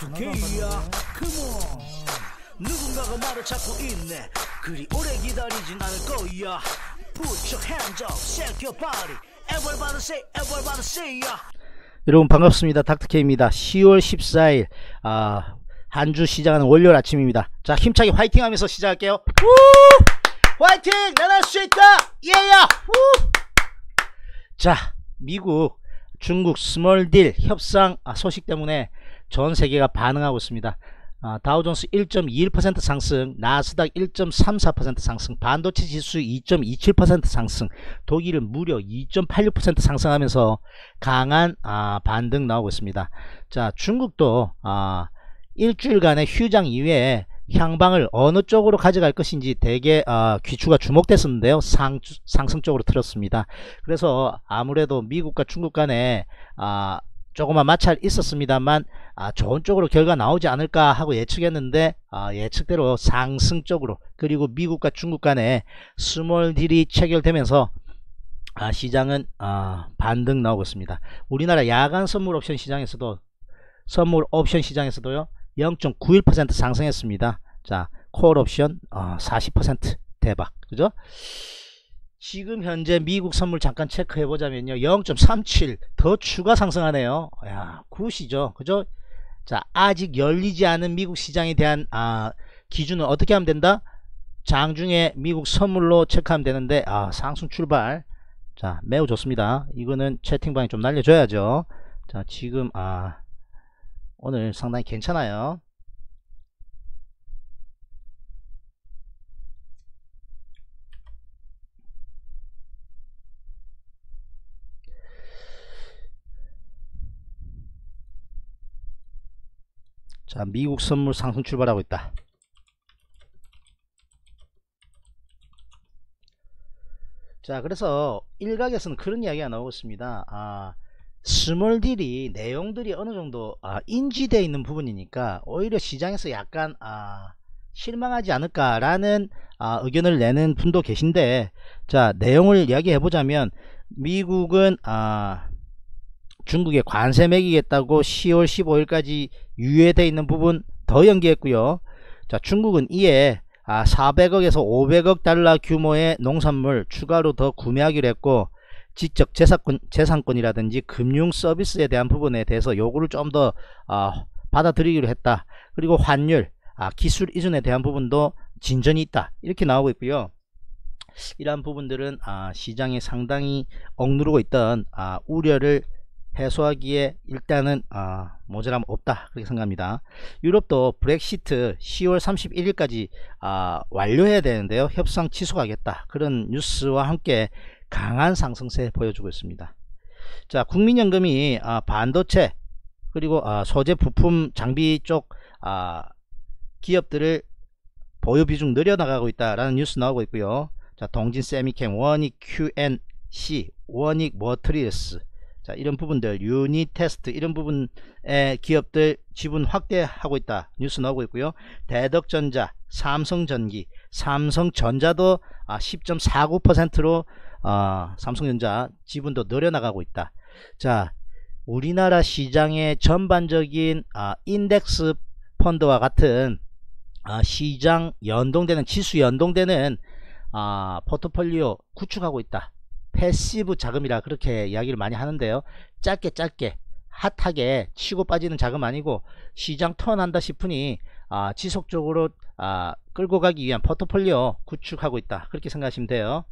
닥터케이야 컴온 누군가가 말을 찾고 있네 그리 오래 기다리진 않을 거야 Put your hands up, shake your body Everybody say, everybody say yeah. 여러분 반갑습니다. 닥터케입니다. 10월 14일 아, 한 주 시작하는 월요일 아침입니다. 자 힘차게 화이팅 하면서 시작할게요. 우! 화이팅! 난 할 수 있다! 예야! 우! 자 미국 중국 스몰딜 협상 아, 소식 때문에 전 세계가 반응하고 있습니다. 아, 다우존스 1.21% 상승, 나스닥 1.34% 상승, 반도체 지수 2.27% 상승, 독일은 무려 2.86% 상승하면서 강한 아, 반등 나오고 있습니다. 자, 중국도 아, 일주일간의 휴장 이후에 향방을 어느 쪽으로 가져갈 것인지 대개 아, 귀추가 주목됐었는데요. 상, 상승 쪽으로 틀었습니다. 그래서 아무래도 미국과 중국 간에 아, 조금만 마찰 있었습니다만 아, 좋은 쪽으로 결과 나오지 않을까 하고 예측했는데 아, 예측대로 상승 쪽으로 그리고 미국과 중국 간에 small deal이 체결되면서 아, 시장은 아, 반등 나오고 있습니다. 우리나라 야간 선물 옵션 시장에서도 선물 옵션 시장에서도요 0.91% 상승했습니다. 자, 콜 옵션 어, 40% 대박. 그죠? 지금 현재 미국 선물 잠깐 체크해 보자면요. 0.37 더 추가 상승하네요. 야, 굿이죠. 그죠? 자, 아직 열리지 않은 미국 시장에 대한 아, 기준은 어떻게 하면 된다? 장중에 미국 선물로 체크하면 되는데 아, 상승 출발. 자, 매우 좋습니다. 이거는 채팅방에 좀 날려줘야죠. 자, 지금 아 오늘 상당히 괜찮아요. 자, 미국 선물 상승 출발하고 있다. 자, 그래서 일각에서는 그런 이야기가 나오고 있습니다. 아, small deal이 내용들이 어느 정도 아, 인지되어 있는 부분이니까 오히려 시장에서 약간 아, 실망하지 않을까라는 아, 의견을 내는 분도 계신데 자 내용을 이야기해 보자면 미국은 아, 중국에 관세 매기겠다고 10월 15일까지 유예되어 있는 부분 더 연기했고요 자 중국은 이에 아, 400억에서 500억 달러 규모의 농산물 추가로 더 구매하기로 했고 지적 재산권, 재산권이라든지 금융 서비스에 대한 부분에 대해서 요구를 좀더 어, 받아들이기로 했다. 그리고 환율, 아, 기술 이전에 대한 부분도 진전이 있다. 이렇게 나오고 있고요. 이러한 부분들은 아, 시장에 상당히 억누르고 있던 아, 우려를 해소하기에 일단은 아, 모자람 없다 그렇게 생각합니다. 유럽도 브렉시트 10월 31일까지 아, 완료해야 되는데요. 협상 취소하겠다 그런 뉴스와 함께 강한 상승세 보여주고 있습니다. 자, 국민연금이 아, 반도체 그리고 아, 소재 부품 장비 쪽 아, 기업들을 보유 비중 늘려나가고 있다라는 뉴스 나오고 있고요. 자, 동진쎄미켐, 원익 QNC, 원익머트리얼즈 자, 이런 부분들 유니테스트 이런 부분의 기업들 지분 확대하고 있다 뉴스 나오고 있고요. 대덕전자, 삼성전기, 삼성전자도 아, 10.49%로 어, 삼성전자 지분도 늘어나가고 있다. 자, 우리나라 시장의 전반적인 아, 인덱스 펀드와 같은 아, 시장 연동되는 지수 연동되는 아, 포트폴리오 구축하고 있다. passive 자금이라 그렇게 이야기를 많이 하는데요. 짧게 짧게 hot하게 치고 빠지는 자금 아니고 시장 turn한다 싶으니 아, 지속적으로 아, 끌고 가기 위한 포트폴리오 구축하고 있다. 그렇게 생각하시면 돼요.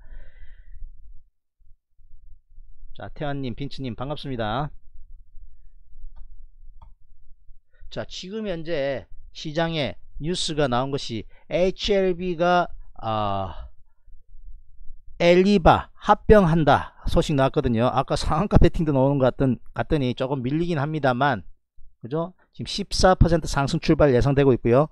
자 태환님 빈츠님 반갑습니다 자 지금 현재 시장에 뉴스가 나온 것이 HLB가 아, 엘리바 합병한다 소식 나왔거든요. 아까 상한가 베팅도 나오는 것 같던, 같더니 조금 밀리긴 합니다만 그죠? 지금 14% 상승 출발 예상되고 있고요.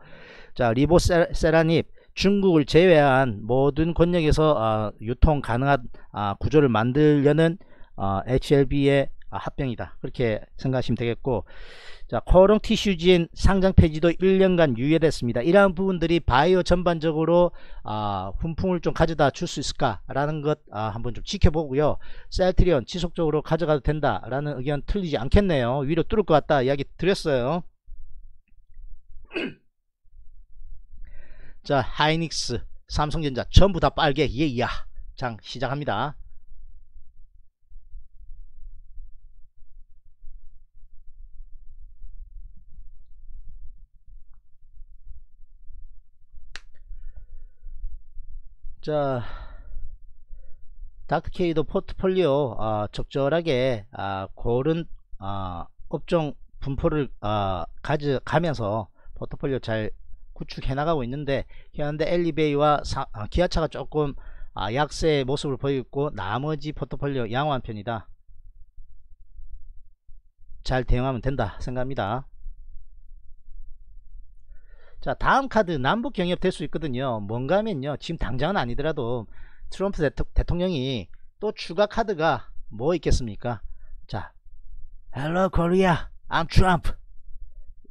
자 리보세라닙 중국을 제외한 모든 권역에서 아, 유통 가능한 아, 구조를 만들려는 어, HLB의 합병이다. 그렇게 생각하시면 되겠고 자, 커롱 티슈진 상장 폐지도 1년간 유예됐습니다. 이러한 부분들이 바이오 전반적으로 아, 훈풍을 좀 가져다 줄 수 있을까라는 것 아, 한번 좀 지켜보고요. 셀트리온 지속적으로 가져가도 된다라는 의견 틀리지 않겠네요. 위로 뚫을 것 같다 이야기 드렸어요. 자, 하이닉스, 삼성전자 전부 다 빨개 예이야. 장 시작합니다. 자 닥터케이도 포트폴리오 아, 적절하게 아, 고른 아, 업종 분포를 아, 가져가면서 포트폴리오 잘 구축해 나가고 있는데 현대 엘리베이와 사, 아, 기아차가 조금 아, 약세의 모습을 보이고 있고 나머지 포트폴리오 양호한 편이다. 잘 대응하면 된다 생각합니다 자 다음 카드 남북 경협 될 수 있거든요. 뭔가 하면요 지금 당장은 아니더라도 트럼프 대통, 령이또 추가 카드가 뭐 있겠습니까? 자 Hello Korea I'm Trump.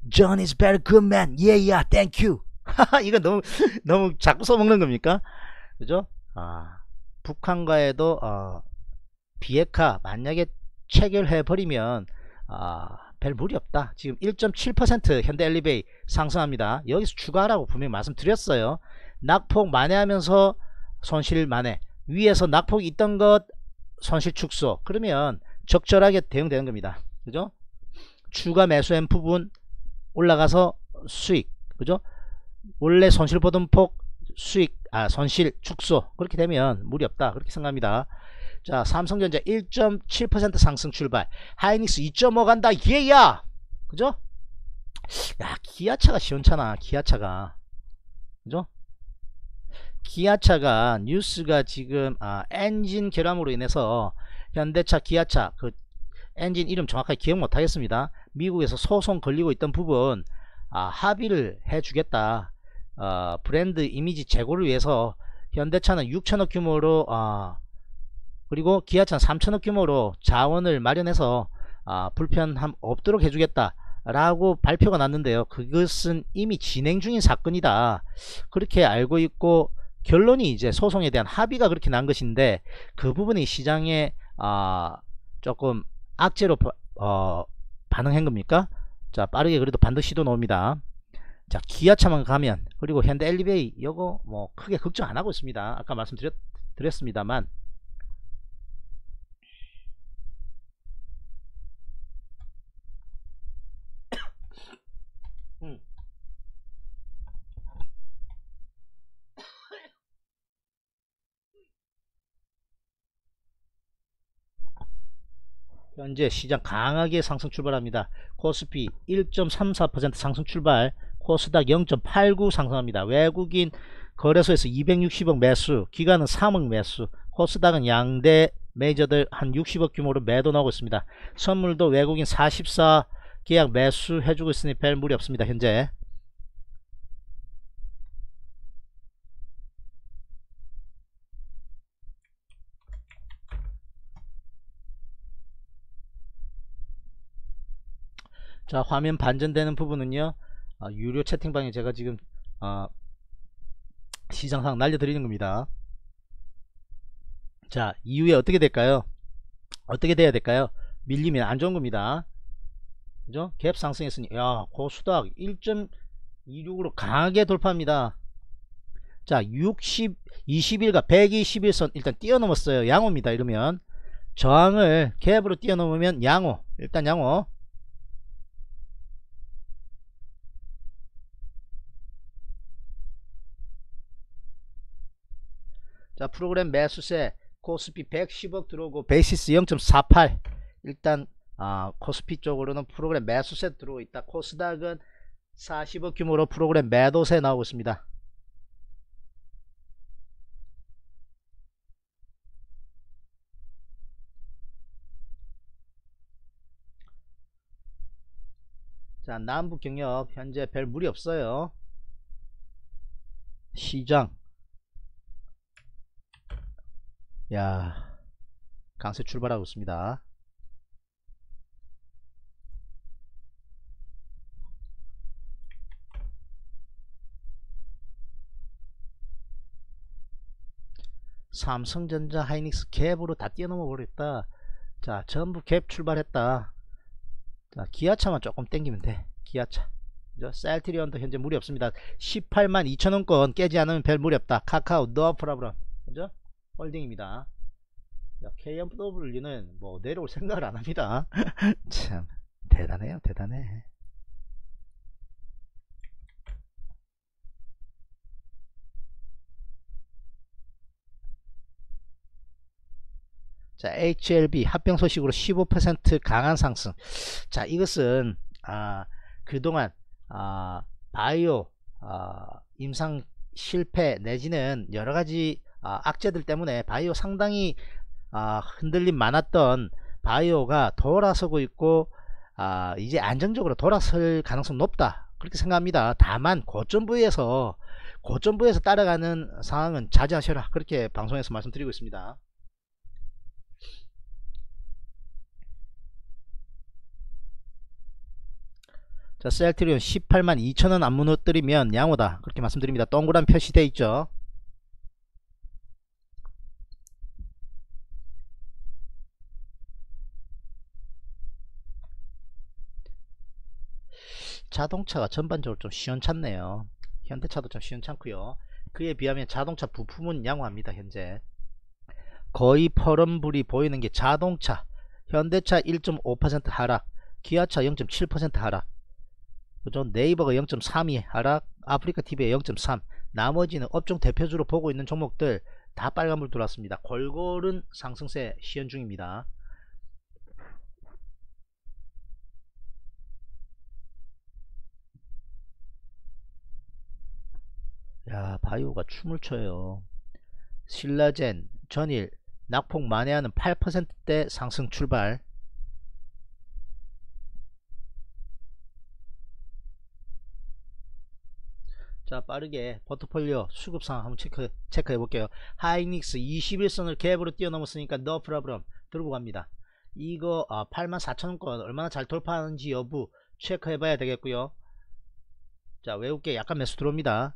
John is very good man. Yeah yeah thank you. 이거 너무 너무 자꾸 써먹는 겁니까? 그죠? 아 북한과에도 어, 비핵화 만약에 체결해 버리면 아, 별 무리 없다. 지금 1.7% 현대 엘리베이 상승합니다. 여기서 추가하라고 분명히 말씀드렸어요. 낙폭 만회하면서 손실 만회. 위에서 낙폭이 있던 것 손실 축소. 그러면 적절하게 대응되는 겁니다. 그죠? 추가 매수한 부분 올라가서 수익. 그죠? 원래 손실 보던 폭 수익 아 손실 축소. 그렇게 되면 무리 없다. 그렇게 생각합니다 자 삼성전자 1.7% 상승 출발. 하이닉스 2.5 간다. 예야! 그죠? 야 기아차가 시원찮아 기아차가. 그죠? 기아차가 뉴스가 지금 아, 엔진 결함으로 인해서 현대차 기아차 그 엔진 이름 정확하게 기억 못하겠습니다. 미국에서 소송 걸리고 있던 부분 아, 합의를 해주겠다. 어, 브랜드 이미지 제고를 위해서 현대차는 6천억 규모로 어, 그리고 기아차는 3천억 규모로 자원을 마련해서 어, 불편함 없도록 해주겠다 라고 발표가 났는데요. 그것은 이미 진행 중인 사건이다. 그렇게 알고 있고 결론이 이제 소송에 대한 합의가 그렇게 난 것인데 그 부분이 시장에 어, 조금 악재로 어, 반응한 겁니까? 자 빠르게 그래도 반드시 시도 나옵니다. 자 기아차만 가면 그리고 현대 엘리베이 이거 뭐 크게 걱정 안 하고 있습니다. 아까 말씀드렸습니다만 현재 시장 강하게 상승 출발합니다. 코스피 1.34% 상승 출발 코스닥 0.89 상승합니다. 외국인 거래소에서 260억 매수 기간은 3억 매수 코스닥은 양대 메이저들 한 60억 규모로 매도 나오고 있습니다. 선물도 외국인 44 계약 매수 해주고 있으니 별 무리 없습니다. 현재 자 화면 반전되는 부분은요 어, 유료 채팅방에 제가 지금 어, 시장상 날려드리는 겁니다. 자 이후에 어떻게 될까요? 어떻게 돼야 될까요? 밀리면 안 좋은 겁니다. 그죠? 갭 상승했으니 야 고수닥 1.26으로 강하게 돌파합니다. 자 60, 20일과 121선 일단 뛰어넘었어요. 양호입니다 이러면. 저항을 갭으로 뛰어넘으면 양호 일단 양호 자 프로그램 매수세 코스피 110억 들어오고 베이시스 0.48 일단 아, 코스피 쪽으로는 프로그램 매수세 들어오고 있다. 코스닥은 40억 규모로 프로그램 매도세 나오고 있습니다. 자 남북 경협 현재 별 무리 없어요. 시장 야 강세 출발하고 있습니다 삼성전자 하이닉스 갭으로 다 뛰어넘어 버렸다 자 전부 갭 출발했다 자 기아차만 조금 땡기면 돼 기아차? 셀트리온도 현재 무리 없습니다. 18만 2천원권 깨지 않으면 별 무리 없다. 카카오 no problem 그죠? holding입니다. KMW는 뭐 내려올 생각을 안 합니다. 참 대단해요, 대단해. 자, HLB 합병 소식으로 15% 강한 상승. 자, 이것은 아, 그동안 아, 바이오 아, 임상 실패 내지는 여러 가지 아, 악재들 때문에 바이오 상당히 아, 흔들림 많았던 바이오가 돌아서고 있고 아, 이제 안정적으로 돌아설 가능성 높다. 그렇게 생각합니다. 다만 고점 부위에서 고점 부위에서 따라가는 상황은 자제하셔라. 그렇게 방송에서 말씀드리고 있습니다. 자 셀트리온 18만 2천원 안 무너뜨리면 양호다. 그렇게 말씀드립니다. 동그란 표시되어 있죠 자동차가 전반적으로 좀 시원찮네요 현대차도 좀 시원찮고요 그에 비하면 자동차 부품은 양호합니다 현재 거의 퍼런불이 보이는 게 자동차 현대차 1.5% 하락 기아차 0.7% 하락 그죠? 네이버가 0.32 하락, 아프리카 TV에 0.3 나머지는 업종 대표주로 보고 있는 종목들 다 빨간불 들어왔습니다. 골고른 상승세 시연 중입니다. 야 바이오가 춤을 춰요. 신라젠, 전일, 낙폭 만회하는 8%대 상승 출발. 자 빠르게 포트폴리오 수급상 한번 체크, 체크해 볼게요. 하이닉스 21선을 갭으로 뛰어넘었으니까 너 프라브럼 들고 갑니다. 이거 아, 84,000원권 얼마나 잘 돌파하는지 여부 체크해 봐야 되겠고요. 자 외국계 약간 매수 들어옵니다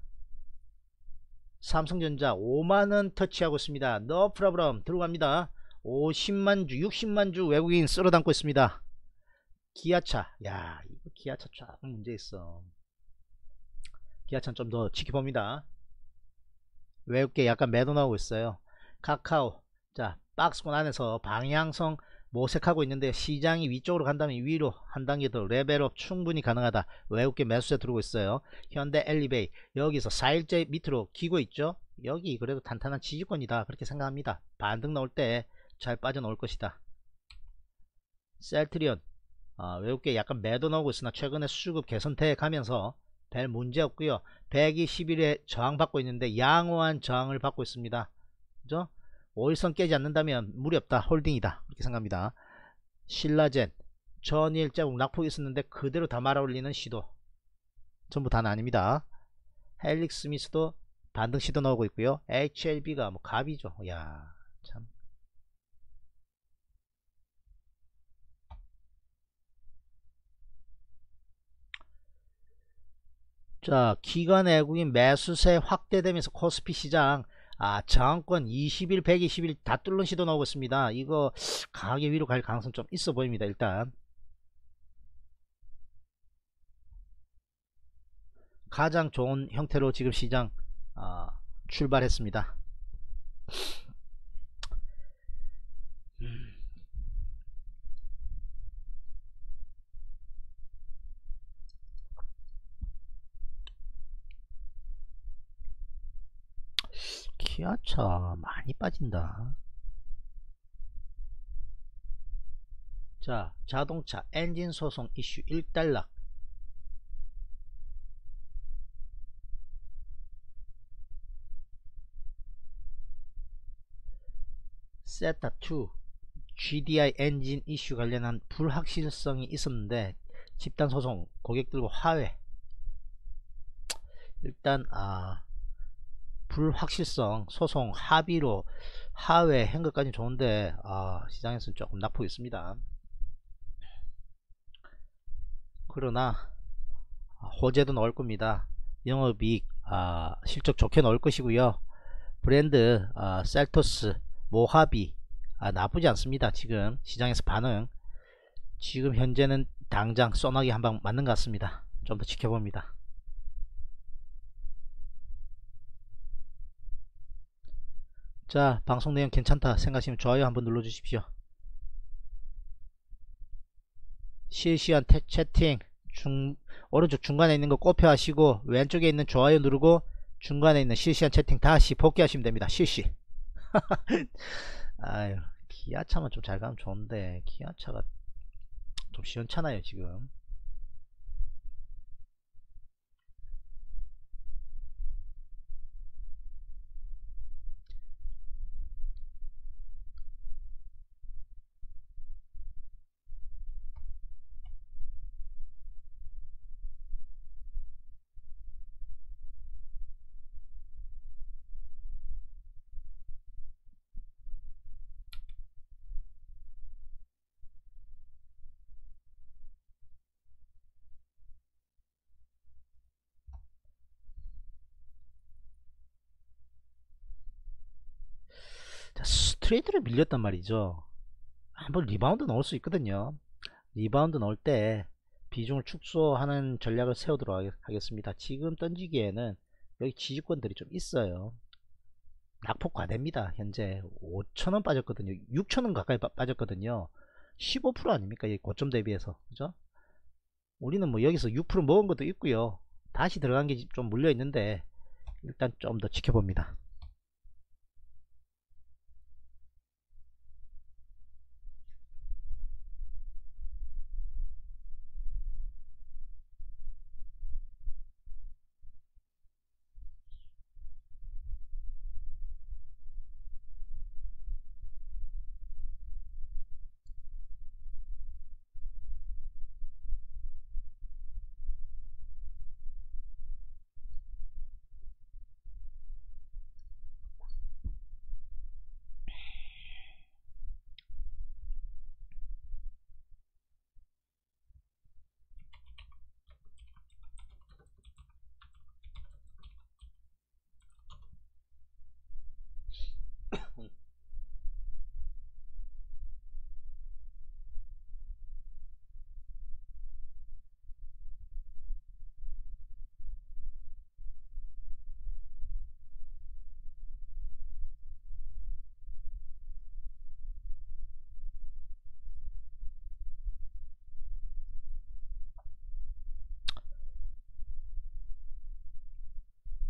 삼성전자 5만원 터치하고 있습니다. 너 프라브럼 들어갑니다. 50만주 60만주 외국인 쓸어 담고 있습니다. 기아차. 야 이거 기아차 조금 문제 있어. 기아차는 좀 더 지켜봅니다. 외국계 약간 매도 나오고 있어요. 카카오. 자 박스권 안에서 방향성 모색하고 있는데 시장이 위쪽으로 간다면 위로 한 단계 더 레벨업 충분히 가능하다. 외국계 매수세 들어오고 있어요. 현대 엘리베이 여기서 4일째 밑으로 기고 있죠. 여기 그래도 탄탄한 지지권이다. 그렇게 생각합니다. 반등 나올 때 잘 빠져나올 것이다. 셀트리온 어, 외국계 약간 매도 나오고 있으나 최근에 수급 개선돼 가면서 별 문제 없고요 121에 저항 받고 있는데 양호한 저항을 받고 있습니다 그죠 5일선 깨지 않는다면 무리 없다. 홀딩이다. 이렇게 생각합니다. 신라젠 전일 자국 낙폭이 있었는데 그대로 다 말아 올리는 시도. 전부 다는 아닙니다. 헬릭스미스도 반등 시도 나오고 있고요. HLB가 뭐 갑이죠. 야 참. 자 기관 외국인 매수세 확대되면서 코스피 시장 아 저항권 20일 120일 다 뚫는 시도 나오고 있습니다. 이거 강하게 위로 갈 가능성 좀 있어 보입니다 일단. 가장 좋은 형태로 지금 시장 어, 출발했습니다 기아차 많이 빠진다. 자 자동차 엔진 소송 이슈 1달락. 세타2 GDI 엔진 이슈 관련한 불확실성이 있었는데 집단소송 고객들과 화해. 일단 아 불확실성 소송 합의로 하회한 것까지 좋은데 아, 시장에서는 조금 낙폭 있습니다. 그러나 호재도 넣을 겁니다. 영업이익 아, 실적 좋게 넣을 것이고요. 브랜드 아, 셀토스 모하비 아, 나쁘지 않습니다 지금 시장에서 반응. 지금 현재는 당장 쏘나기 한방 맞는 것 같습니다. 좀 더 지켜봅니다. 자 방송 내용 괜찮다 생각하시면 좋아요 한번 눌러주십시오. 실시간 태, 채팅 중, 오른쪽 중간에 있는 거 꼽혀 하시고 왼쪽에 있는 좋아요 누르고 중간에 있는 실시간 채팅 다시 복귀하시면 됩니다. 실시. 아유 기아차만 좀 잘 가면 좋은데 기아차가 좀 시원찮아요 지금. 자, 스트레이트를 밀렸단 말이죠. 한번 리바운드 넣을 수 있거든요. 리바운드 넣을 때 비중을 축소하는 전략을 세우도록 하겠습니다. 지금 던지기에는 여기 지지권들이 좀 있어요. 낙폭 과대입니다. 현재 5천원 빠졌거든요. 6천원 가까이 빠, 빠졌거든요. 15% 아닙니까? 이 고점 대비해서. 그죠? 우리는 뭐 여기서 6% 먹은 것도 있고요. 다시 들어간 게 좀 물려 있는데 일단 좀 더 지켜봅니다.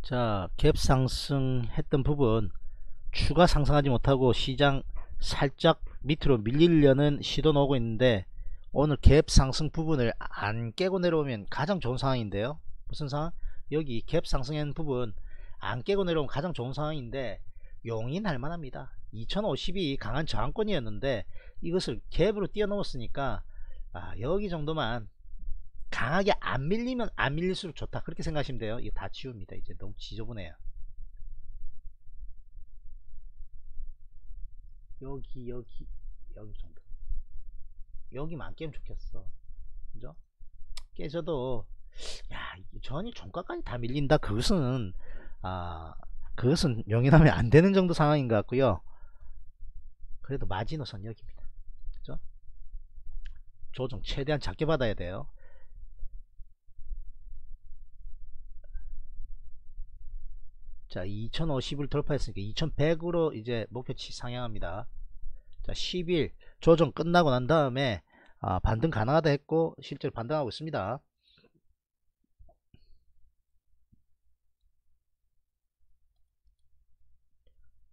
자, 갭 상승했던 부분 추가 상승하지 못하고 시장 살짝 밑으로 밀리려는 시도 나오고 있는데 오늘 갭 상승 부분을 안 깨고 내려오면 가장 좋은 상황인데요. 무슨 상황? 여기 갭 상승한 부분 안 깨고 내려오면 가장 좋은 상황인데 용인할 만합니다. 2050이 강한 저항권이었는데 이것을 갭으로 뛰어넘었으니까 아, 여기 정도만 강하게 안 밀리면 안 밀릴수록 좋다. 그렇게 생각하시면 돼요. 이거 다 지웁니다. 이제 너무 지저분해요. 여기 여기 여기 정도. 여기만 깨면 좋겠어. 그죠? 깨져도 야 전이 종가까지 다 밀린다. 그것은 아 그것은 용인하면 안 되는 정도 상황인 것 같고요. 그래도 마지노선 여기입니다. 그죠? 조정 최대한 작게 받아야 돼요 자 2050을 돌파했으니까 2100으로 이제 목표치 상향합니다. 자 10일 조정 끝나고 난 다음에 아, 반등 가능하다 했고 실제로 반등하고 있습니다.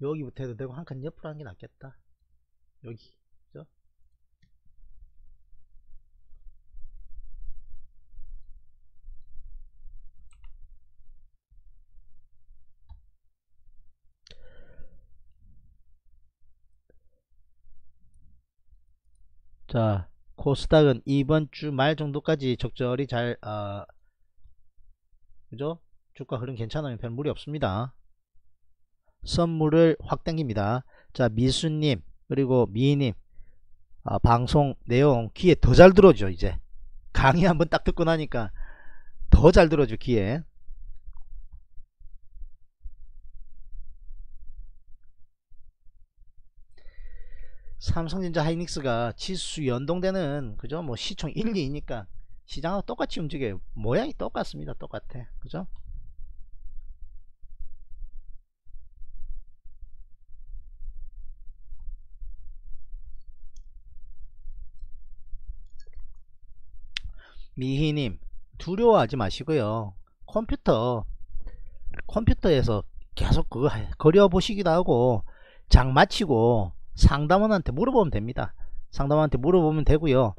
여기부터 해도 되고 한 칸 옆으로 하는 게 낫겠다. 여기 그죠? 자 코스닥은 이번 주 말 정도까지 적절히 잘 어, 그죠? 주가 흐름 괜찮으면 별 무리 없습니다. 선물을 확 당깁니다. 자 미수님 그리고 미희님 아, 방송 내용 귀에 더 잘 들어오죠 이제. 강의 한번 딱 듣고 나니까 더 잘 들어줘 귀에 삼성전자 하이닉스가 지수 연동되는 그죠? 뭐 시총 1, 2니까 시장하고 똑같이 움직여요. 모양이 똑같습니다. 똑같아. 그죠? 미희님 두려워하지 마시고요. 컴퓨터 컴퓨터에서 계속 그거 거려 보시기도 하고 장 마치고 상담원한테 물어보면 됩니다. 상담원한테 물어보면 되고요.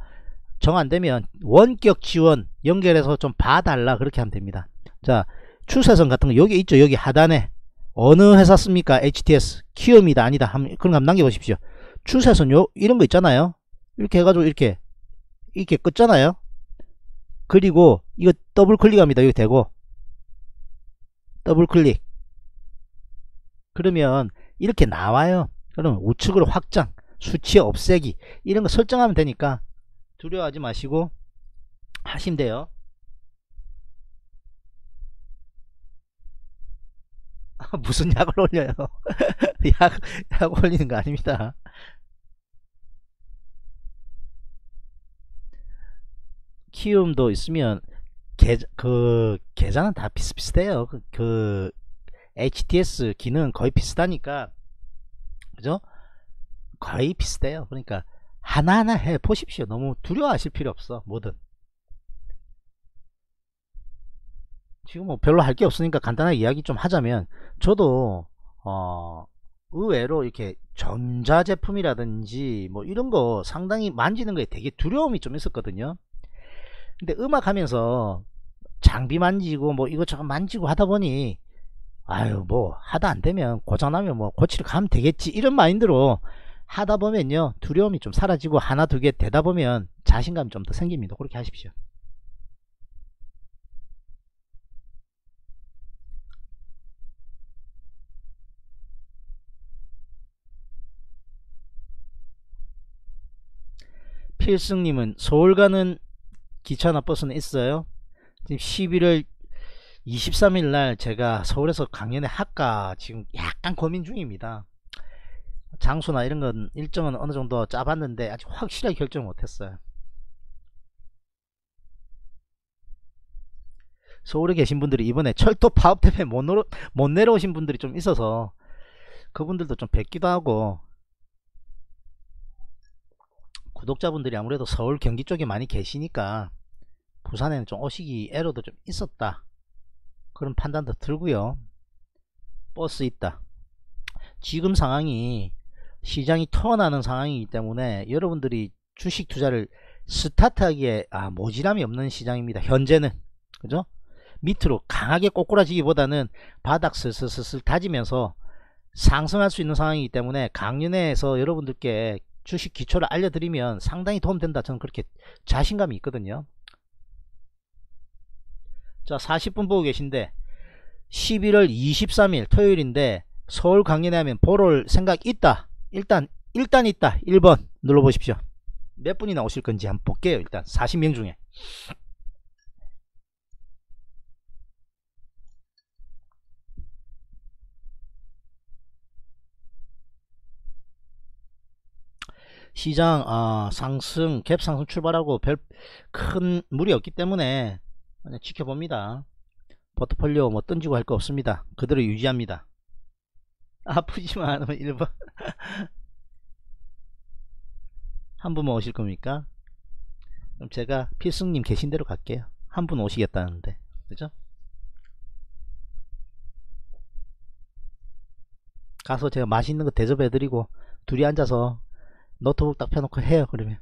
정 안되면 원격 지원 연결해서 좀 봐달라 그렇게 하면 됩니다. 자 추세선 같은 거 여기 있죠? 여기 하단에. 어느 회사 씁니까? HTS 키움이다 아니다. 그런 거 남겨보십시오. 추세선 요 이런 거 있잖아요. 이렇게 해가지고 이렇게 이렇게 끄잖아요. 그리고 이거 더블 클릭합니다. 여기 되고. 더블 클릭. 그러면 이렇게 나와요 그러면 우측으로 확장 수치 없애기 이런 거 설정하면 되니까 두려워하지 마시고 하시면 돼요. 무슨 약을 올려요? 약, 약 올리는 거 아닙니다. 키움도 있으면 계좌, 그 계좌는 다 비슷비슷해요. 그, 그 HTS 기능 거의 비슷하니까 그죠? 거의 비슷해요. 그러니까 하나하나 해 보십시오. 너무 두려워하실 필요 없어 뭐든. 지금 뭐 별로 할 게 없으니까 간단하게 이야기 좀 하자면 저도 어 의외로 이렇게 전자 제품이라든지 뭐 이런 거 상당히 만지는 거에 되게 두려움이 좀 있었거든요. 근데 음악 하면서 장비 만지고 뭐 이것저것 만지고 하다 보니 아유 뭐 하다 안되면 고장나면 뭐 고치러 가면 되겠지. 이런 마인드로 하다 보면요 두려움이 좀 사라지고 하나 두 개 되다 보면 자신감이 좀 더 생깁니다. 그렇게 하십시오. 필승님은 서울 가는 기차나 버스는 있어요? 지금 11월 23일 제가 서울에서 강연에 할까 지금 약간 고민 중입니다 장소나 이런 건 일정은 어느 정도 짜봤는데 아직 확실하게 결정 못했어요. 서울에 계신 분들이 이번에 철도 파업 때문에 못, 내려, 못 내려오신 분들이 좀 있어서 그분들도 좀 뵙기도 하고 구독자분들이 아무래도 서울 경기 쪽에 많이 계시니까 부산에는 좀 오시기 애로도 좀 있었다 그런 판단도 들고요. 버스 있다. 지금 상황이 시장이 턴하는 상황이기 때문에 여러분들이 주식 투자를 스타트하기에 아, 모지람이 없는 시장입니다. 현재는. 그죠? 밑으로 강하게 꼬꾸라지기보다는 바닥 슬슬슬슬 다지면서 상승할 수 있는 상황이기 때문에 강연회에서 여러분들께 주식 기초를 알려드리면 상당히 도움된다. 저는 그렇게 자신감이 있거든요 자 40분 보고 계신데 11월 23일 토요일인데 서울 강연회 하면 보러 올 생각 있다. 일단 일단 있다. 1번 눌러보십시오. 몇 분이 나오실 건지 한번 볼게요 일단. 40명 중에. 시장 아, 상승 갭 상승 출발하고 별 큰 무리 없기 때문에 그냥 지켜봅니다. 포트폴리오 뭐 던지고 할 거 없습니다. 그대로 유지합니다. 아프지만 않으면 1번. 한 분만 오실 겁니까? 그럼 제가 필승님 계신 대로 갈게요. 한 분 오시겠다는데. 그죠? 가서 제가 맛있는 거 대접해 드리고 둘이 앉아서 노트북 딱 펴놓고 해요 그러면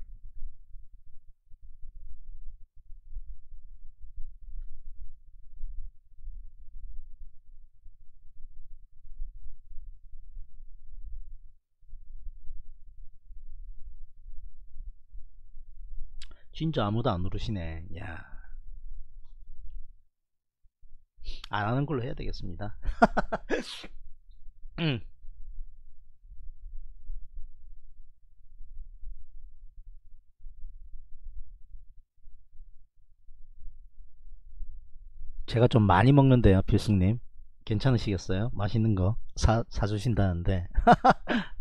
진짜 아무도 안 누르시네. 야. 안 하는 걸로 해야 되겠습니다. 음. 제가 좀 많이 먹는데요 필승님. 괜찮으시겠어요? 맛있는 거 사, 사주신다는데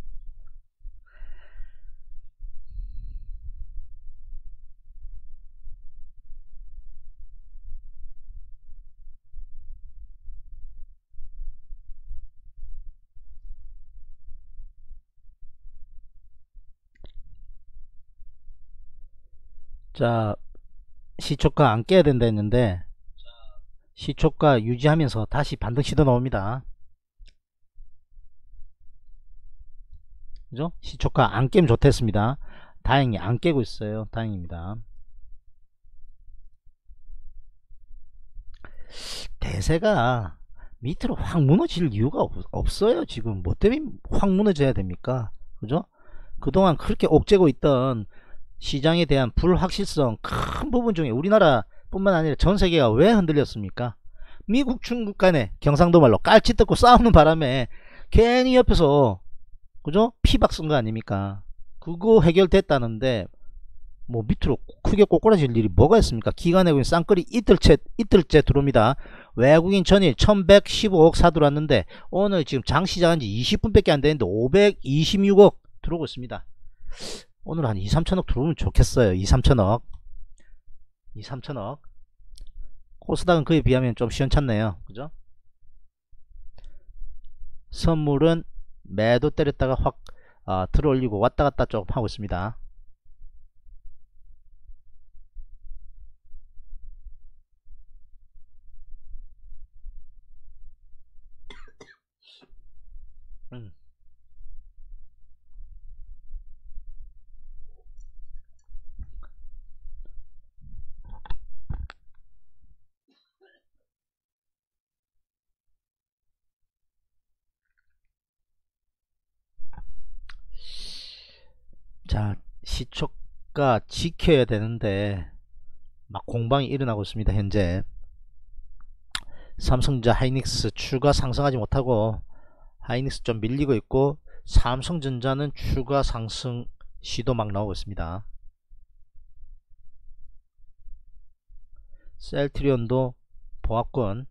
자 시초가 안 깨야 된다 했는데 시초가 유지하면서 다시 반등 시도 나옵니다. 그죠? 시초가 안 깨면 좋겠습니다. 다행히 안 깨고 있어요. 다행입니다. 대세가 밑으로 확 무너질 이유가 없, 어요 지금. 뭐 때문에 확 무너져야 됩니까? 그죠? 그동안 그렇게 옥죄고 있던 시장에 대한 불확실성 큰 부분 중에 우리나라 뿐만 아니라 전 세계가 왜 흔들렸습니까? 미국 중국 간에 경상도 말로 깔치 뜯고 싸우는 바람에 괜히 옆에서 그죠? 피박 쓴 거 아닙니까? 그거 해결됐다는데 뭐 밑으로 크게 꼬꾸라질 일이 뭐가 있습니까? 외국인 쌍끌이 이틀째 이틀째 들어옵니다. 외국인 전일 1115억 사들어왔는데 오늘 지금 장 시작한 지 20분밖에 안 되는데 526억 들어오고 있습니다 오늘 한 2, 3천억 들어오면 좋겠어요. 2, 3천억. 2, 3천억. 코스닥은 그에 비하면 좀 시원찮네요. 그죠? 선물은 매도 때렸다가 확 어, 들어올리고 왔다갔다 조금 하고 있습니다 음. 자 시초가 지켜야 되는데 막 공방이 일어나고 있습니다 현재. 삼성전자 하이닉스 추가 상승하지 못하고 하이닉스 좀 밀리고 있고 삼성전자는 추가 상승 시도 막 나오고 있습니다. 셀트리온도 보합권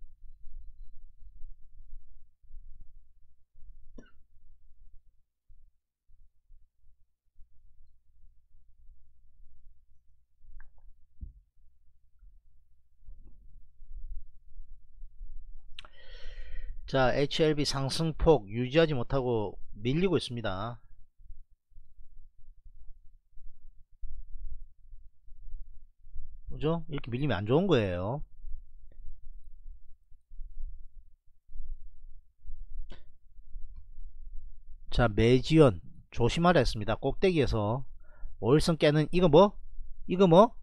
자 HLB 상승폭 유지하지 못하고 밀리고 있습니다. 그죠? 이렇게 밀리면 안 좋은 거예요. 자 매지연 조심하라 했습니다. 꼭대기에서. 월선 깨는 이거 뭐? 이거 뭐?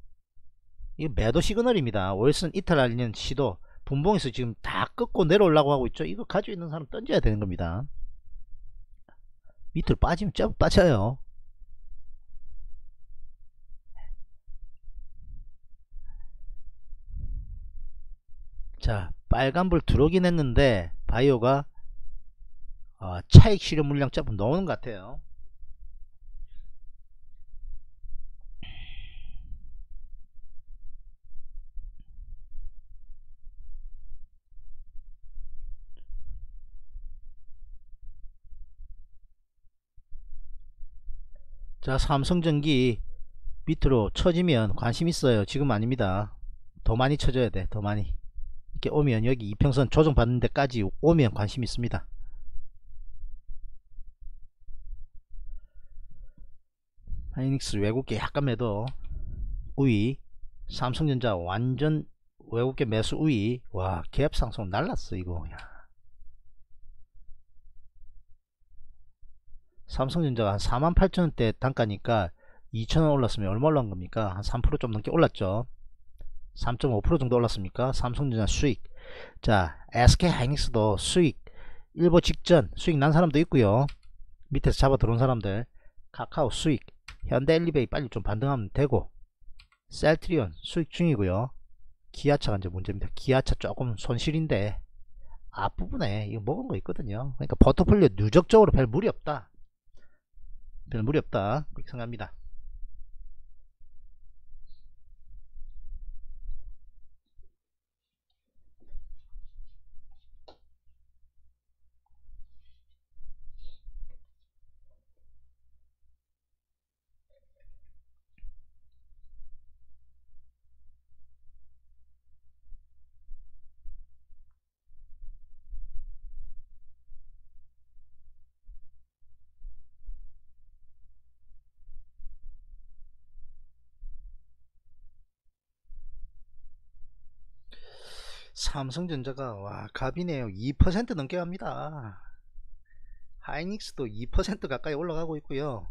이거 매도 시그널입니다. 월선 이탈 알리는 시도 분봉에서 지금 다 꺾고 내려오려고 하고 있죠. 이거 가지고 있는 사람 던져야 되는 겁니다. 밑으로 빠지면 쫙 빠져요. 자 빨간불 들어오긴 했는데 바이오가 어, 차익 실현 물량 조금 넣는 것 같아요 자 삼성전기 밑으로 쳐지면 관심 있어요. 지금 아닙니다. 더 많이 쳐줘야 돼 더 많이. 이렇게 오면 여기 이평선 조정 받는 데까지 오면 관심 있습니다. 하이닉스 외국계 약간 매도 우위 삼성전자 완전 외국계 매수 우위. 와 갭 상승 날랐어 이거. 야. 삼성전자가 한 48,000원대 단가니까 2,000원 올랐으면 얼마 올라온 겁니까? 한 3%좀 넘게 올랐죠. 3.5% 정도 올랐습니까? 삼성전자 수익. 자, SK 하이닉스도 수익. 일보 직전 수익 난 사람도 있고요. 밑에서 잡아 들어온 사람들. 카카오 수익. 현대 엘리베이 빨리 좀 반등하면 되고. 셀트리온 수익 중이고요. 기아차가 이제 문제입니다. 기아차 조금 손실인데 앞부분에 이거 먹은 거 있거든요. 그러니까 포트폴리오 누적적으로 별 무리 없다. 별 무리 없다. 그렇게 생각합니다 삼성전자가 와 갑이네요. 2% 넘게 갑니다. 하이닉스도 2% 가까이 올라가고 있고요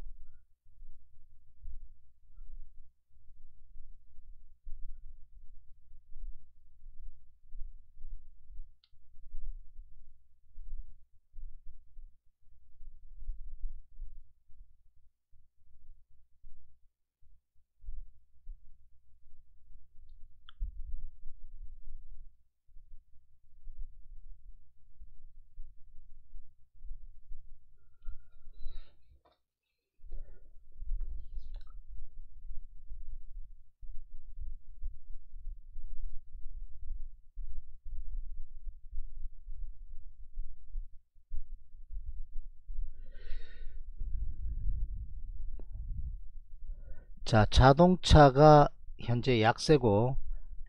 자 자동차가 현재 약세고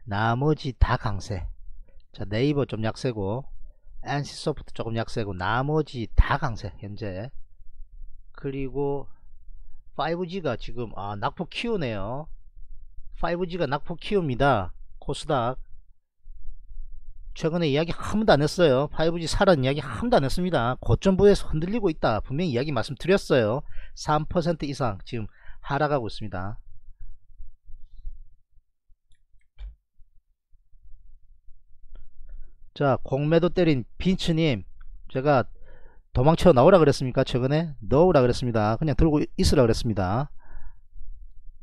나머지 다 강세. 자 네이버 좀 약세고 NC소프트 조금 약세고 나머지 다 강세 현재. 그리고 5G가 지금 아 낙폭 키우네요. 5G가 낙폭 키웁니다. 코스닥. 최근에 이야기 한 번도 안 했어요. 5G 사라는 이야기 한 번도 안 했습니다. 고점부에서 흔들리고 있다. 분명히 이야기 말씀드렸어요. 3% 이상. 지금 하락하고 있습니다. 자 공매도 때린 빈츠님 제가 도망쳐 나오라 그랬습니까? 최근에? 넣으라 그랬습니다. 그냥 들고 있으라 그랬습니다.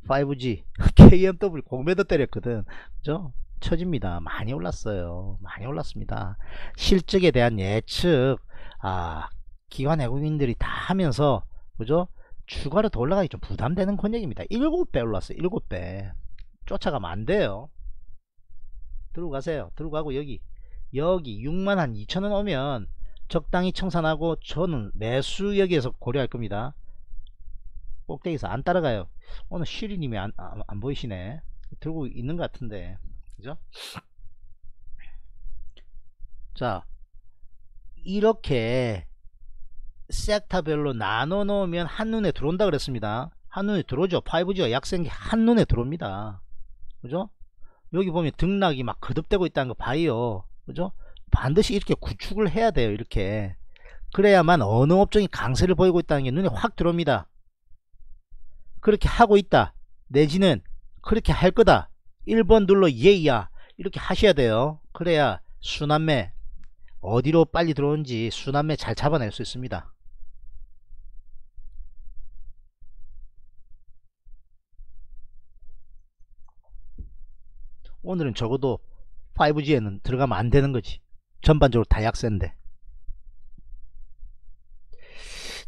5G KMW 공매도 때렸거든. 그죠? 처집니다. 많이 올랐어요. 많이 올랐습니다. 실적에 대한 예측. 아 기관 외국인들이 다 하면서 그죠 추가로 더 올라가기 좀 부담되는 권역입니다. 7배 올랐어요. 7배. 쫓아가면 안 돼요. 들고 가세요. 들고 가고 여기 여기 6만 한 2천원 오면 적당히 청산하고 저는 매수 여기에서 고려할 겁니다. 꼭대기에서 안 따라가요. 오늘 시리님이 안, 안, 안 보이시네. 들고 있는 것 같은데. 그죠? 자 이렇게 섹터별로 나눠 놓으면 한눈에 들어온다 그랬습니다 한눈에 들어오죠 5G가 약생기 한눈에 들어옵니다 그죠 여기 보면 등락이 막 거듭되고 있다는 거 봐요 그죠? 반드시 이렇게 구축을 해야 돼요. 이렇게. 그래야만 어느 업종이 강세를 보이고 있다는 게 눈에 확 들어옵니다. 그렇게 하고 있다. 내지는 그렇게 할 거다. 1번 눌러 예야. 이렇게 하셔야 돼요. 그래야 순환매 어디로 빨리 들어오는지 순환매 잘 잡아낼 수 있습니다. 오늘은 적어도 5G에는 들어가면 안 되는 거지. 전반적으로 다 약세인데.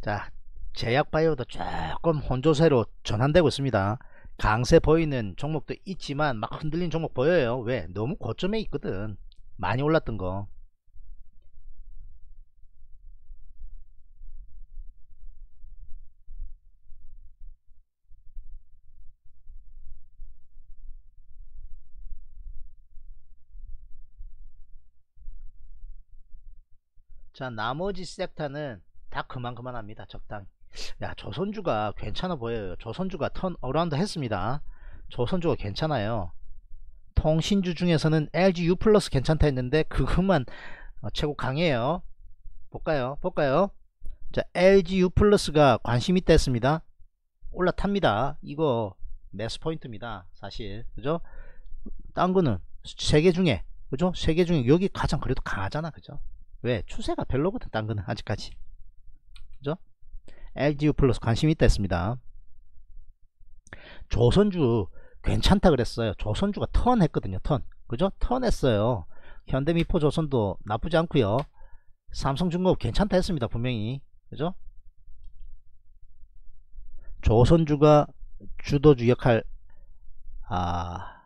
자, 제약바이오도 조금 혼조세로 전환되고 있습니다. 강세 보이는 종목도 있지만 막 흔들린 종목 보여요. 왜? 너무 고점에 있거든. 많이 올랐던 거. 자 나머지 섹터는 다 그만 그만합니다 적당히. 야 조선주가 괜찮아 보여요. 조선주가 turnaround 했습니다. 조선주가 괜찮아요. 통신주 중에서는 LG U플러스 괜찮다 했는데 그것만 어, 최고 강해요. 볼까요? 볼까요? 자 LG U플러스가 관심 있다 했습니다. 올라탑니다. 이거 매수 포인트입니다 사실. 그죠? 딴 거는 세 개 중에 그죠? 세 개 중에 여기 가장 그래도 강하잖아 그죠 왜? 추세가 별로거든 딴 거는 아직까지 그죠? LGU 플러스 관심 있다 했습니다 조선주 괜찮다 그랬어요 조선주가 턴 했거든요 턴 그죠? 턴 했어요 현대미포 조선도 나쁘지 않고요 삼성중공업 괜찮다 했습니다 분명히 그죠? 조선주가 주도주 역할 아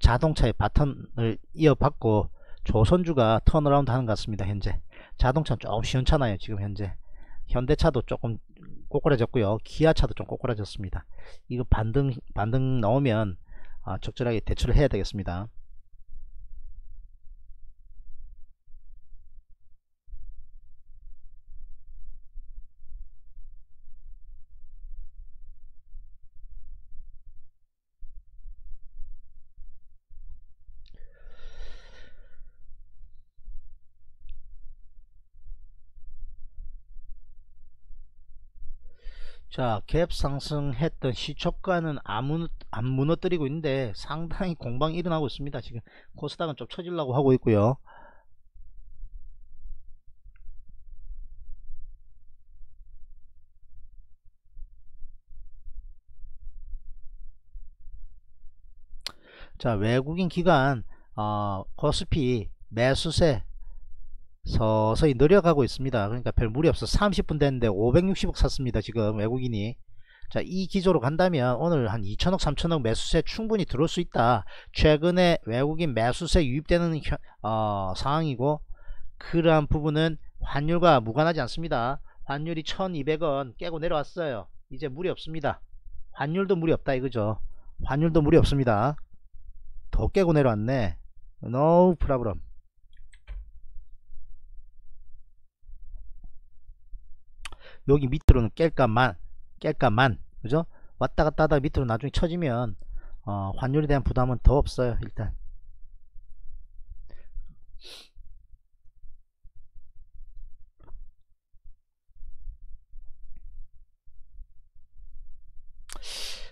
자동차의 바턴을 이어받고 조선주가 turnaround 하는 것 같습니다 현재. 자동차는 조금 시원찮아요 지금 현재. 현대차도 조금 꼬꾸라졌고요. 기아차도 좀 꼬꾸라졌습니다. 이거 반등 반등 나오면 아, 적절하게 대처를 해야 되겠습니다 자, 갭 상승했던 시초가는 안, 무너, 안 무너뜨리고 있는데 상당히 공방이 일어나고 있습니다. 지금 코스닥은 좀 쳐지려고 하고 있고요. 자, 외국인 기관 어, 코스피 매수세 서서히 늘어가고 있습니다. 그러니까 별 무리 없어 30분 됐는데 560억 샀습니다. 지금 외국인이 자, 이 기조로 간다면 오늘 한 2천억, 3천억 매수세 충분히 들어올 수 있다. 최근에 외국인 매수세 유입되는 어, 상황이고 그러한 부분은 환율과 무관하지 않습니다. 환율이 1200원 깨고 내려왔어요. 이제 무리 없습니다. 환율도 무리 없다 이거죠. 환율도 무리 없습니다. 더 깨고 내려왔네. No problem. 여기 밑으로는 깰까만 깰까만 그죠? 왔다 갔다 하다 밑으로 나중에 쳐지면 어, 환율에 대한 부담은 더 없어요 일단.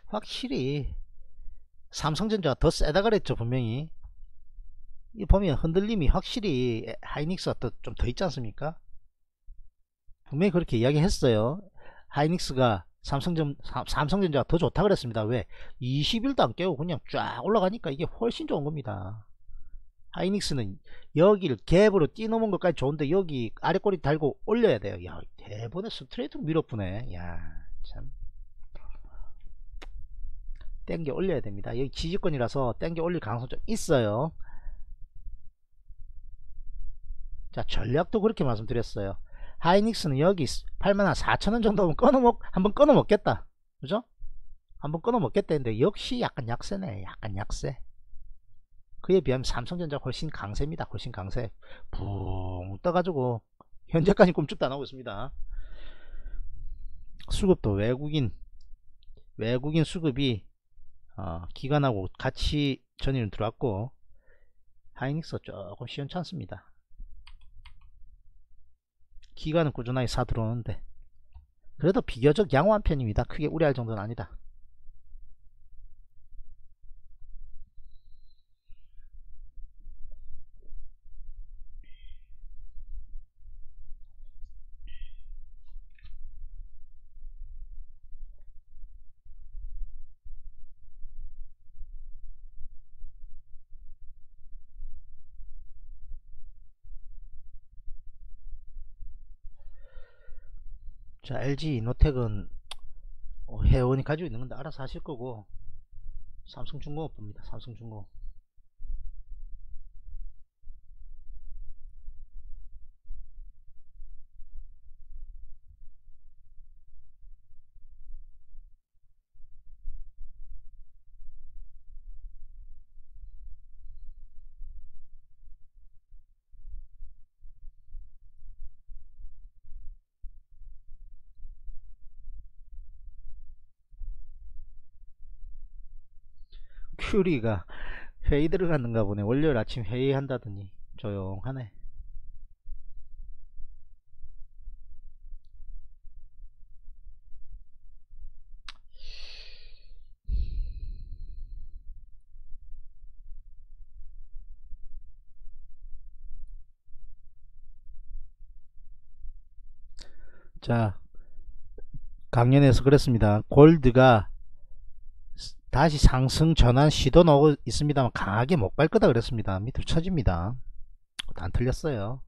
확실히 삼성전자가 더 세다 그랬죠 분명히. 이 보면 흔들림이 확실히 하이닉스가 좀 더 있지 않습니까 분명히 그렇게 이야기했어요. 하이닉스가 삼성전, 삼성전자가 더 좋다 그랬습니다. 왜? 20일도 안 깨고 그냥 쫙 올라가니까 이게 훨씬 좋은 겁니다. 하이닉스는 여기를 갭으로 뛰어넘은 것까지 좋은데 여기 아래 꼬리 달고 올려야 돼요. 야, 대본에 스트레이트 밀어보네. 야, 참. 땡겨 올려야 됩니다. 여기 지지권이라서 땡겨 올릴 가능성 좀 있어요. 자, 전략도 그렇게 말씀드렸어요. 하이닉스는 여기 8만 한 4천원 정도면 끊어먹 한번 끊어먹겠다. 그죠? 한번 끊어먹겠다 했는데 역시 약간 약세네. 약간 약세. 그에 비하면 삼성전자 훨씬 강세입니다. 훨씬 강세. 붕 떠가지고 현재까지 꿈쩍도 안하고 있습니다. 수급도 외국인 외국인 수급이 어, 기관하고 같이 전일은 들어왔고 하이닉스 조금 시원찮습니다 기간은 꾸준하게 사 들어오는데 그래도 비교적 양호한 편입니다. 크게 우려할 정도는 아니다. 자 LG 이노텍은 어, 회원이 가지고 있는 건데 알아서 하실 거고 삼성중공업 봅니다 삼성중공업 큐리가 회의 들어갔는가 보네. 월요일 아침 회의한다더니 조용하네. 자 강연에서 그랬습니다. 골드가 다시 상승 전환 시도 나오고 있습니다만 강하게 못 갈 거다 그랬습니다. 밑으로 쳐집니다. 안 틀렸어요.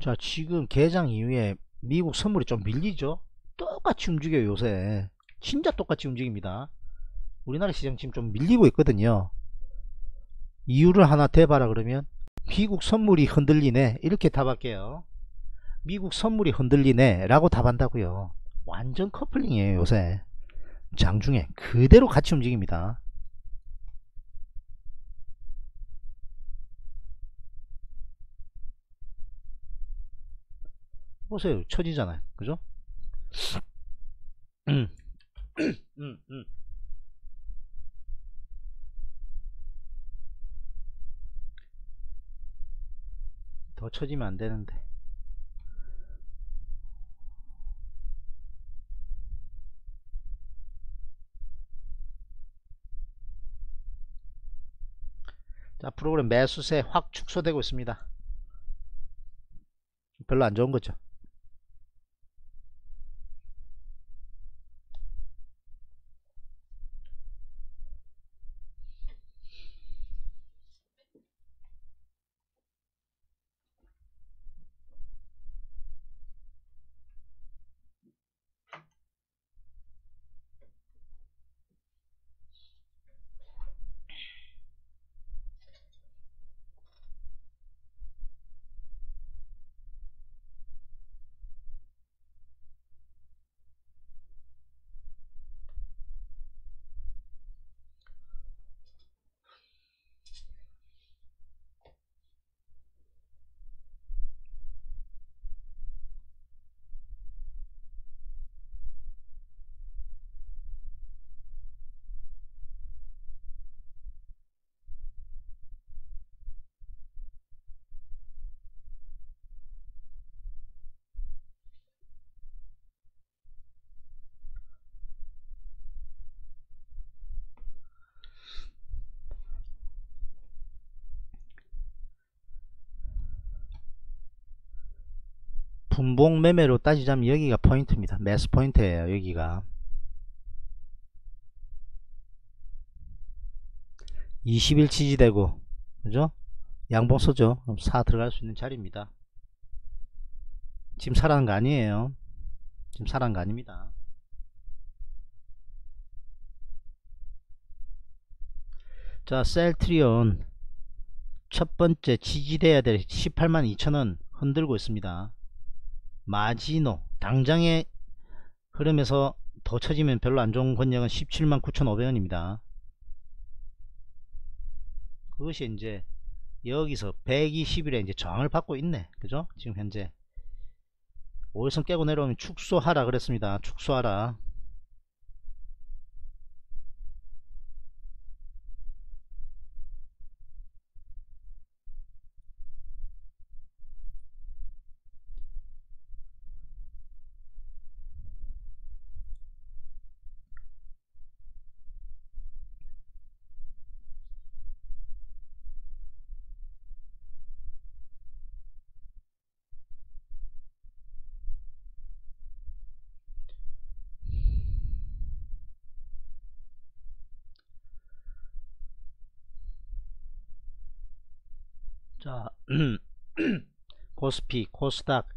자 지금 개장 이후에 미국 선물이 좀 밀리죠 똑같이 움직여요 요새 진짜 똑같이 움직입니다 우리나라 시장 지금 좀 밀리고 있거든요. 이유를 하나 대봐라 그러면 미국 선물이 흔들리네 이렇게 답할게요. 미국 선물이 흔들리네 라고 답한다고요. 완전 커플링이에요 요새. 장중에 그대로 같이 움직입니다. 보세요 쳐지잖아요 그죠 음. 음, 음. 더 쳐지면 안 되는데. 자, 프로그램 매수세 확 축소되고 있습니다. 별로 안 좋은 거죠. 분봉 매매로 따지자면 여기가 포인트입니다. 매수 포인트예요. 여기가 20일 지지되고 그죠? 양봉 서죠. 그럼 사 들어갈 수 있는 자리입니다. 지금 사라는 거 아니에요. 지금 사라는 거 아닙니다. 자, 셀트리온 첫 번째 지지돼야 될 18만 2천원 흔들고 있습니다. 마지노 당장의 흐름에서 더 쳐지면 별로 안 좋은 권역은 17만 9,500원입니다. 그것이 이제 여기서 120일에 이제 저항을 받고 있네. 그죠? 지금 현재 5일선 깨고 내려오면 축소하라 그랬습니다. 축소하라. 자, 코스피, 코스닥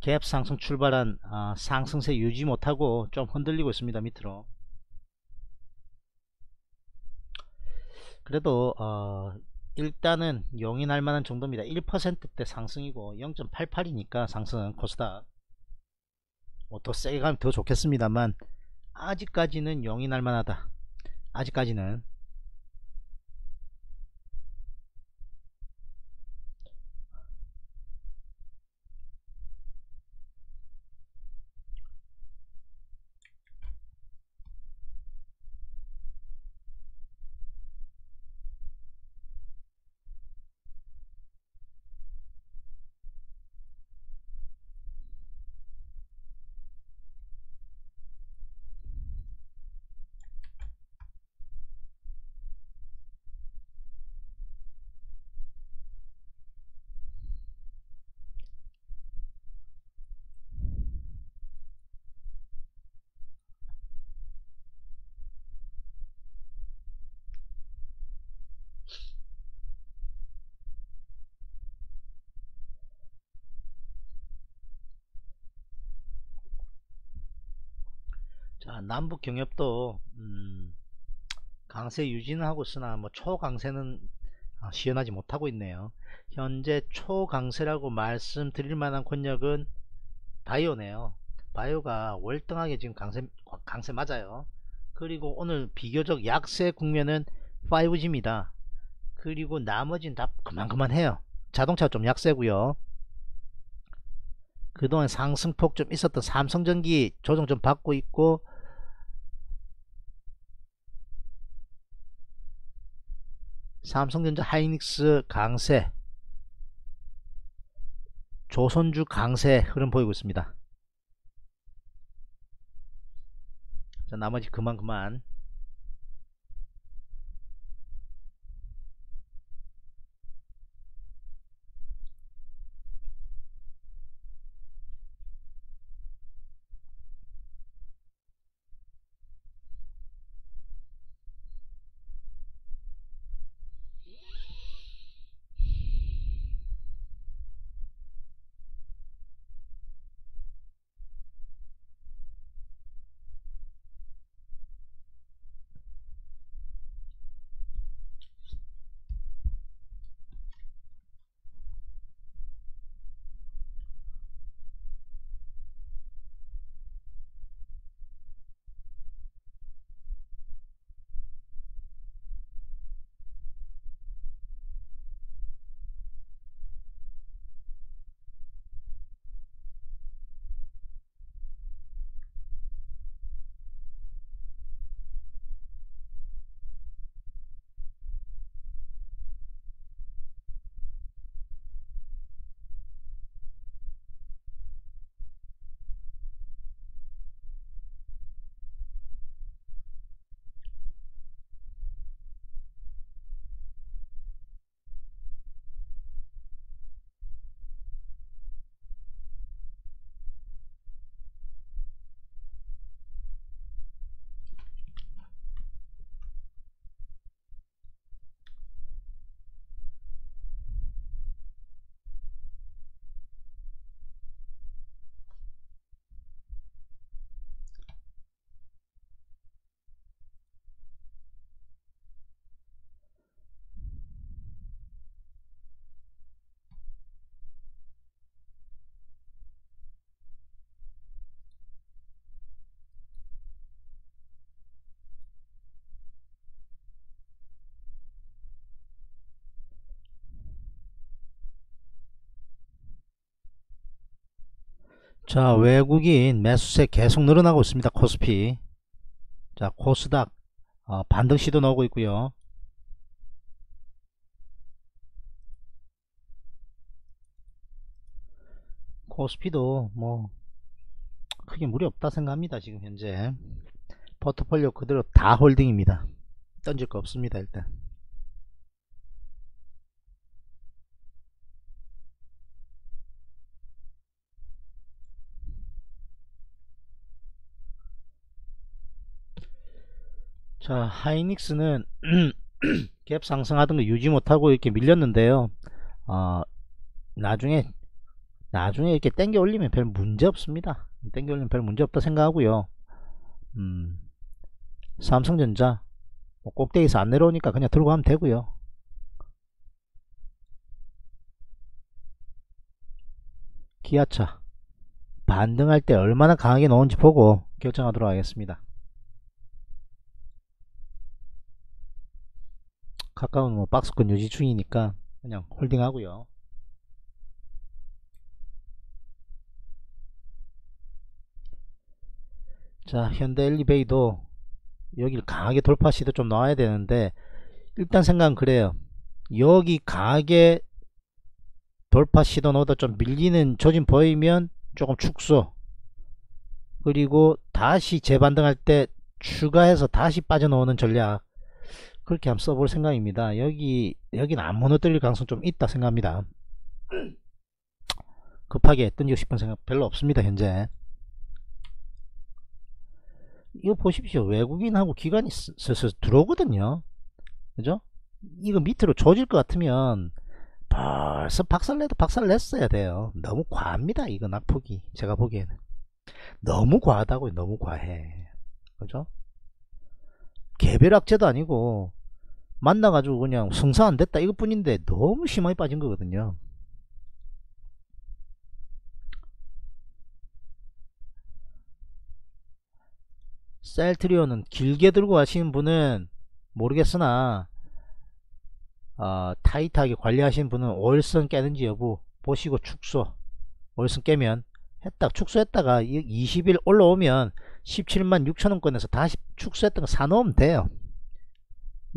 갭 상승 출발한 아, 상승세 유지 못하고 좀 흔들리고 있습니다. 밑으로. 그래도 어, 일단은 용인할 만한 정도입니다. 1%대 상승이고 0.88이니까 상승 코스닥 뭐 더 세게 가면 더 좋겠습니다만 아직까지는 용인할 만하다. 아직까지는 자, 남북 경협도 음, 강세 유지는 하고 있으나 뭐 초강세는 아, 시연하지 못하고 있네요. 현재 초강세라고 말씀드릴 만한 권역은 바이오네요. 바이오가 월등하게 지금 강세 강세 맞아요. 그리고 오늘 비교적 약세 국면은 5G입니다. 그리고 나머지는 다 그만 그만해요. 자동차 좀 약세고요. 그동안 상승폭 좀 있었던 삼성전기 조정 좀 받고 있고 삼성전자 하이닉스 강세 조선주 강세 흐름 보이고 있습니다. 자 나머지 그만 그만 자 외국인 매수세 계속 늘어나고 있습니다 코스피. 자 코스닥 어, 반등 시도 나오고 있고요. 코스피도 뭐 크게 무리 없다 생각합니다 지금 현재. 포트폴리오 그대로 다 홀딩입니다. 던질 거 없습니다 일단 자 하이닉스는 갭 상승하던 거 유지 못하고 이렇게 밀렸는데요. 어, 나중에 나중에 이렇게 땡겨 올리면 별 문제 없습니다. 땡겨 올리면 별 문제 없다 생각하고요. 음, 삼성전자 뭐 꼭대기에서 안 내려오니까 그냥 들고 가면 되고요. 기아차 반등할 때 얼마나 강하게 넣은지 보고 결정하도록 하겠습니다 가까운 뭐 박스권 유지 중이니까 그냥 홀딩 하고요. 자 현대 엘리베이도 여기를 강하게 돌파 시도 좀 나와야 되는데 일단 생각은 그래요. 여기 강하게 돌파 시도 넣어도 좀 밀리는 조짐 보이면 조금 축소. 그리고 다시 재반등할 때 추가해서 다시 빠져나오는 전략 그렇게 한번 써볼 생각입니다. 여기 여기는 안 무너뜨릴 가능성 좀 있다 생각합니다. 급하게 던지고 싶은 생각 별로 없습니다. 현재 이거 보십시오. 외국인하고 기관이 슬슬 들어오거든요. 그죠? 이거 밑으로 조질 것 같으면 벌써 박살내도 박살냈어야 돼요. 너무 과합니다. 이거 낙폭이 제가 보기에는 너무 과하다고요. 너무 과해. 그죠? 개별 악재도 아니고 만나가지고 그냥 성사 안 됐다 이것뿐인데 너무 심하게 빠진 거거든요. 셀트리온은 길게 들고 가시는 분은 모르겠으나 어, 타이트하게 관리하시는 분은 월선 깨는지 여부 보시고 축소. 월선 깨면 했다 축소했다가 20일 올라오면 17만 6천원권에서 다시 축소했던 거 사놓으면 돼요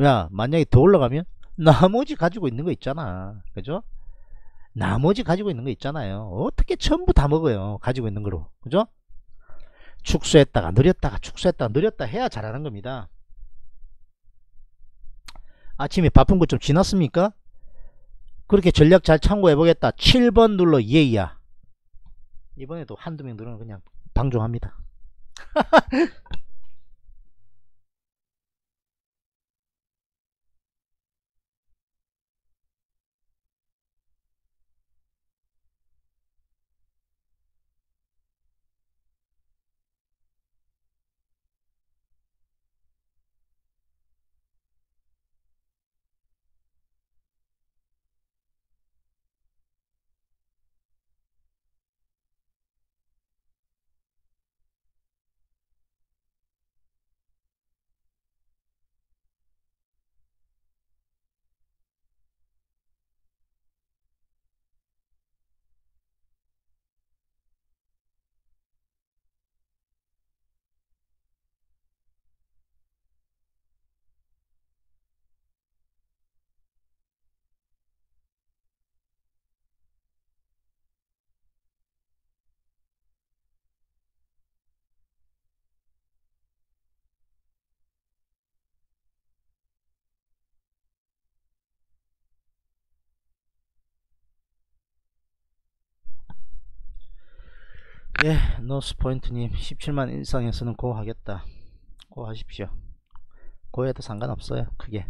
야 만약에 더 올라가면 나머지 가지고 있는 거 있잖아. 그죠? 나머지 가지고 있는 거 있잖아요. 어떻게 전부 다 먹어요. 가지고 있는 거로. 그죠? 축소했다가 느렸다가 축소했다가 느렸다 해야 잘하는 겁니다. 아침에 바쁜 거 좀 지났습니까? 그렇게 전략 잘 참고해 보겠다. 7번 눌러 예이야. 이번에도 한두 명 누르면 그냥 방종합니다. 예, 노스포인트님 17만 일상에서는 고 하겠다. 고 하십시오. 고해도 상관없어요. 크게.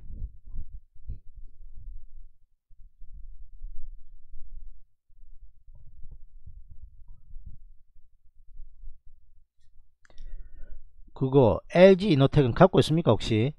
그거 LG 이노텍은 갖고 있습니까 혹시?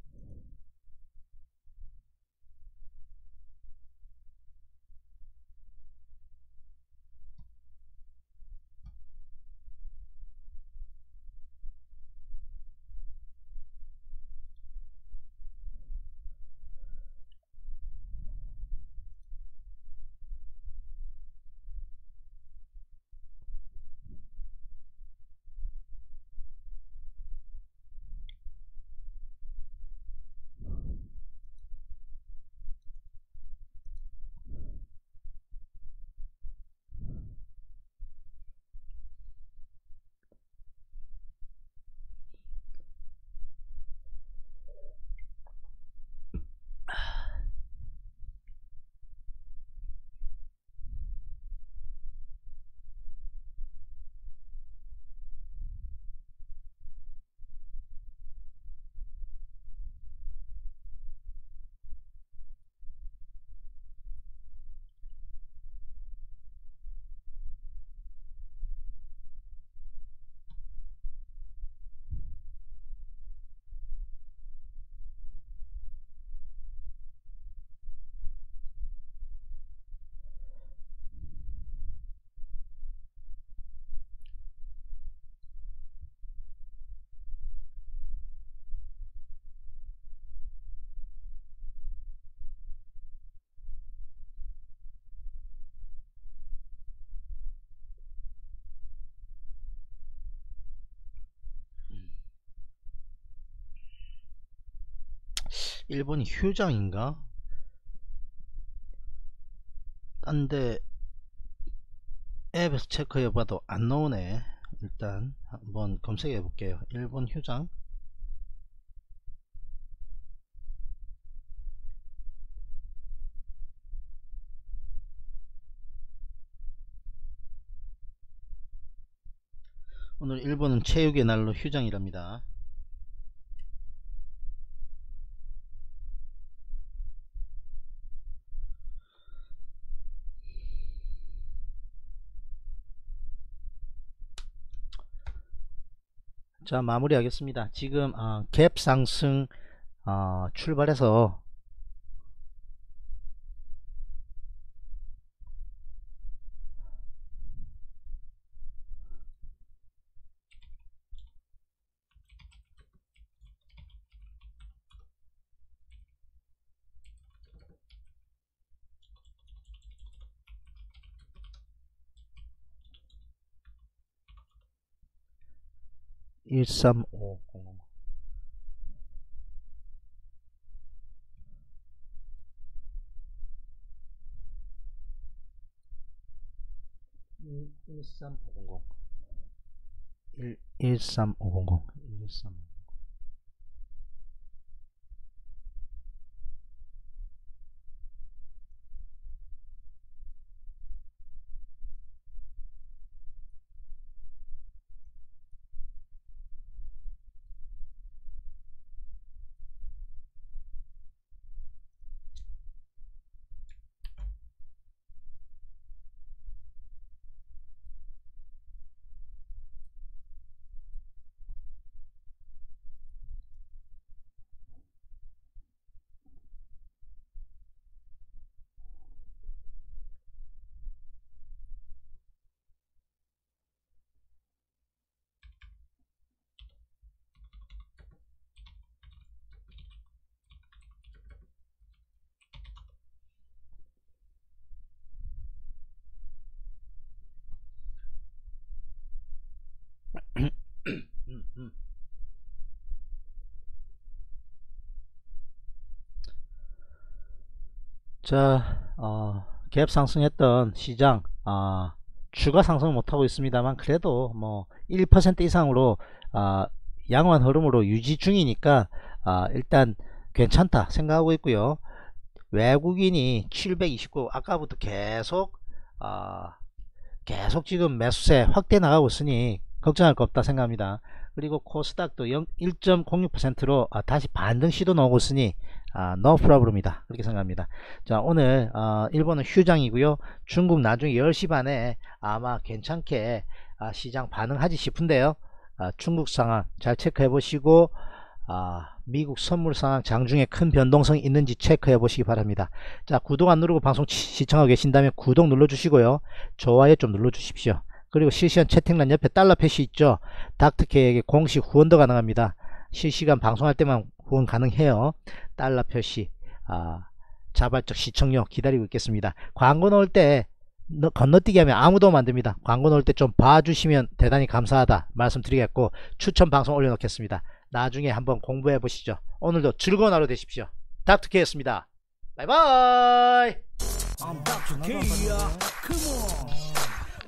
일본이 휴장인가? 딴데 앱에서 체크해봐도 안 나오네. 일단 한번 검색해 볼게요. 일본 휴장. 오늘 일본은 체육의 날로 휴장이랍니다 자 마무리 하겠습니다. 지금 어, 갭 상승 어, 출발해서 1350 13500 13500 자, 어, 갭 상승했던 시장, 아, 추가 상승 못하고 있습니다만, 그래도 뭐, 1% 이상으로, 아, 양호한 흐름으로 유지 중이니까, 아, 일단 괜찮다 생각하고 있고요. 외국인이 729, 아까부터 계속, 아, 계속 지금 매수세 확대 나가고 있으니, 걱정할 거 없다 생각합니다. 그리고 코스닥도 1.06%로 아, 다시 반등 시도 나오고 있으니 아, no problem이다 그렇게 생각합니다. 자 오늘 어, 일본은 휴장이고요. 중국 나중에 10시 반에 아마 괜찮게 아, 시장 반응하지 싶은데요. 아, 중국 상황 잘 체크해 보시고 아, 미국 선물 상황 장중에 큰 변동성이 있는지 체크해 보시기 바랍니다. 자 구독 안 누르고 방송 시청하고 계신다면 구독 눌러 주시고요. 좋아요 좀 눌러 주십시오. 그리고 실시간 채팅란 옆에 달러 표시 있죠? 닥터케에게 공식 후원도 가능합니다. 실시간 방송할 때만 후원 가능해요. 달러 표시. 아, 자발적 시청료 기다리고 있겠습니다. 광고 넣을 때 건너뛰기 하면 아무도 만듭니다. 광고 넣을 때 좀 봐주시면 대단히 감사하다 말씀드리겠고 추천 방송 올려놓겠습니다. 나중에 한번 공부해 보시죠. 오늘도 즐거운 하루 되십시오. 닥터케였습니다. 바이바이